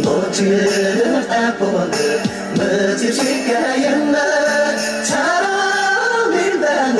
돌쯤에 애플을 못 읽을게 얘네 차라리 맨날